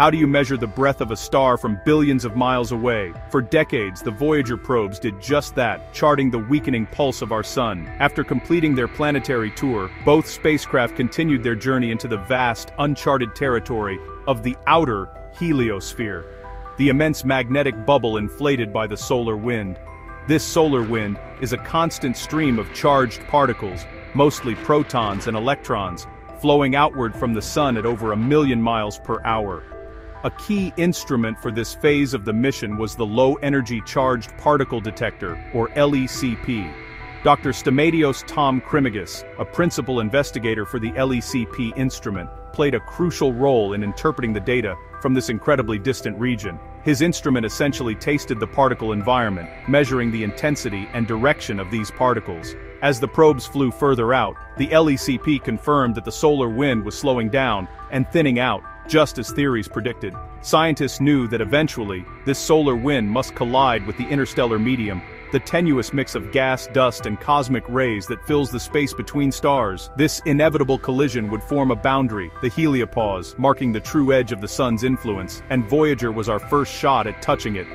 How do you measure the breadth of a star from billions of miles away? For decades, the Voyager probes did just that, charting the weakening pulse of our sun. After completing their planetary tour, both spacecraft continued their journey into the vast, uncharted territory of the outer heliosphere, the immense magnetic bubble inflated by the solar wind. This solar wind is a constant stream of charged particles, mostly protons and electrons, flowing outward from the sun at over a million miles per hour. A key instrument for this phase of the mission was the Low-Energy Charged Particle Detector, or LECP. Dr. Stamatios Tom Krimigis, a principal investigator for the LECP instrument, played a crucial role in interpreting the data from this incredibly distant region. His instrument essentially tasted the particle environment, measuring the intensity and direction of these particles. As the probes flew further out, the LECP confirmed that the solar wind was slowing down and thinning out, just as theories predicted. Scientists knew that eventually, this solar wind must collide with the interstellar medium, the tenuous mix of gas, dust and cosmic rays that fills the space between stars. This inevitable collision would form a boundary, the heliopause, marking the true edge of the sun's influence, and Voyager was our first shot at touching it.